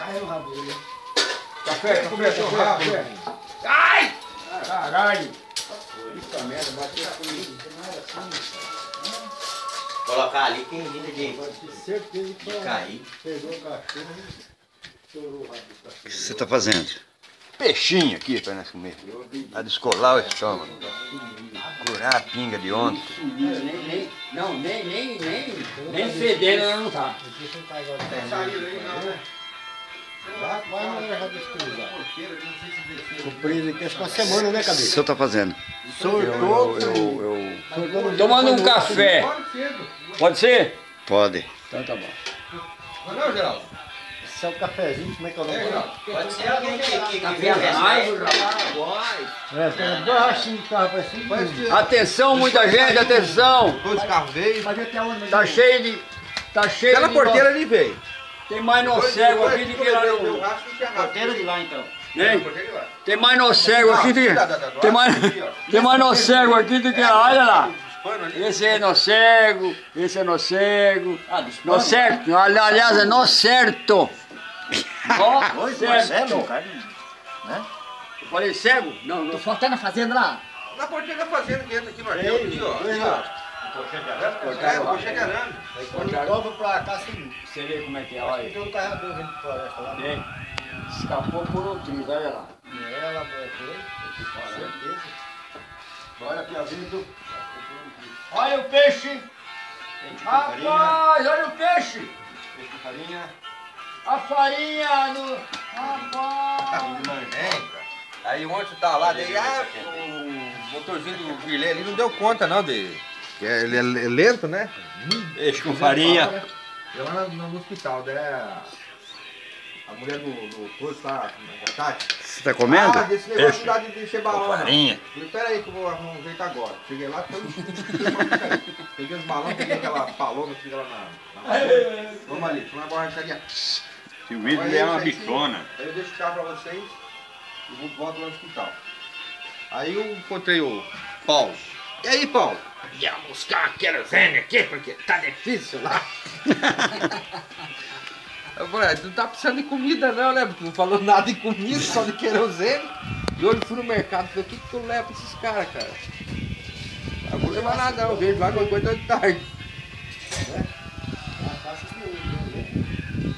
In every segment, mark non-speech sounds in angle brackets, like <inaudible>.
Caiu o rabo dele. Café, café, café. Ai! Caralho. Puta merda, bateu comigo. Colocar ali tem vida de, Certeza que de cair. pegou o cachorro e estourou o rabo do O que você tá fazendo? Peixinho aqui pra nós comer. A descolar o estômago. Curar a pinga de ontem. Não, nem, nem, nem, nem fedendo ela não tá. Saiu aí, não, né? Vai, vai na hora de escrever. Ficou preso aqui acho que uma semana, né, O que o cabeça? senhor tá fazendo? Soltou. Eu, eu, soltou no Tomando um café. Pode ser? Pode. Então tá bom. Não, Geraldo. Esse é o cafezinho, como é que é o É, nome? Geraldo. Pode ser alguém que, Café essa amargo, É, tem dois rachinhos de carro pra cima. Atenção, muita gente, atenção. dois carros veio. Tá cheio de. Tá cheio Aquela de. porteira ali veio. Tem mais no cego aqui do que lá no. Porteira de lá, então. Hein? Porteira de lá. Tem mais no cego aqui do que. Tem mais, tem mais no cego aqui do que lá. Olha lá. Esse é no cego, esse é no cego. No certo, ali- aliás, é no certo. No certo. Eu falei cego? Não, não. Faltando a fazenda lá. Na porteira da fazenda que entra aqui no arquivo, aqui, ó. Aqui, ó. É, o coxa grande. Quando dobra pra cá, assim. Você vê como é que é, olha aí. Tem um carregador vindo de floresta lá. Tem. Escapou por um triz, olha lá. Ela foi, certeza. Olha aqui, ó, vindo. Olha o peixe. Rapaz, olha o peixe. Farinha. A farinha no... Rapaz. É. Aí ontem tá lá, daí, ah, o motorzinho do Virley ali não deu conta não dele. Ele é lento, né? peixe com farinha. Eu lá no, no hospital, daí a, mulher do, do posto lá, a Tati. Você tá comendo? Ah, desse negócio lá de, encher balão. não. farinha. Falei, peraí que eu vou arrumar um jeito agora. Cheguei lá, foi <laughs> Peguei os balões, peguei aquela paloma que fica lá na. na Vamos ali, vamos agora arrancaria. Se o vidro é uma bichona. Aí eu deixo o carro pra vocês e vou volto lá no hospital. Aí eu encontrei o Paulo. E aí, Paulo? Ia buscar querosene aqui, porque tá difícil lá. <laughs> Eu falei, não tá precisando de comida não, né? Porque não falou nada de comida, só de querosene. E hoje fui no mercado falei, o que, que eu levo pra esses caras, cara? Eu vou levar nada não, vejo lá qualquer coisa de tarde.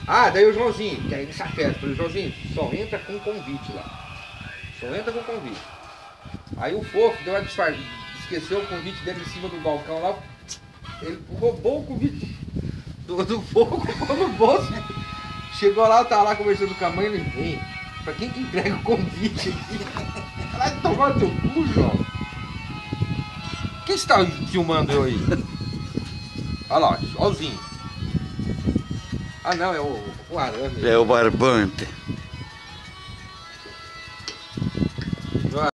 Ah, daí o Joãozinho, que aí nessa festa, falei, Joãozinho, só entra com convite lá. Só entra com convite. Aí o fofo deu uma disfarce, esqueceu o convite dele em cima do balcão lá. Ele roubou o convite do, do fofo, colocou <laughs> no bolso. Chegou lá, tava lá conversando com a mãe, ele vem. Pra quem que entrega o convite aqui? <laughs> Vai tomar teu cu, João. Quem está filmando eu aí? Olha lá, Olzinho. Ah não, é o, o arame. É o barbante.